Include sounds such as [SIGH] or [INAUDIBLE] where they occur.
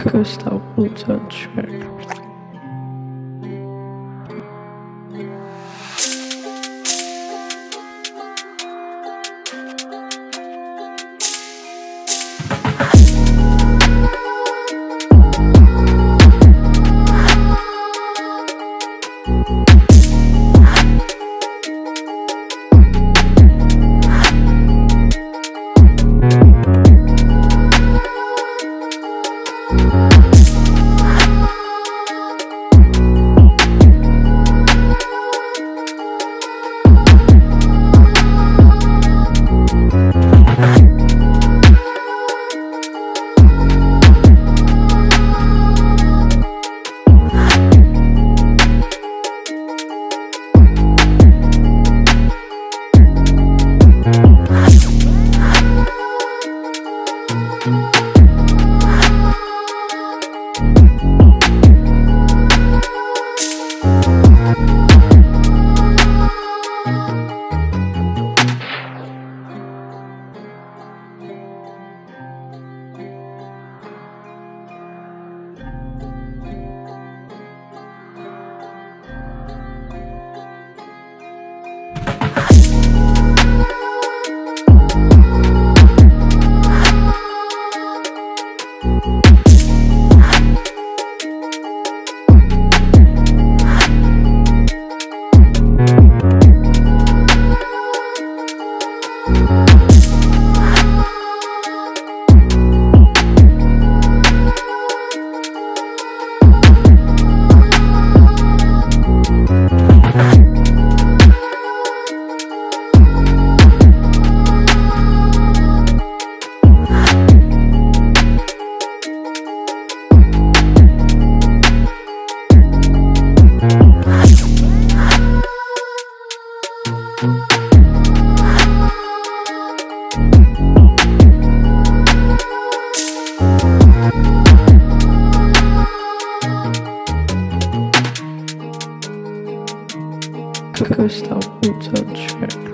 Crystal Bluton Track. Bye. [LAUGHS] Crystal Bluton Track.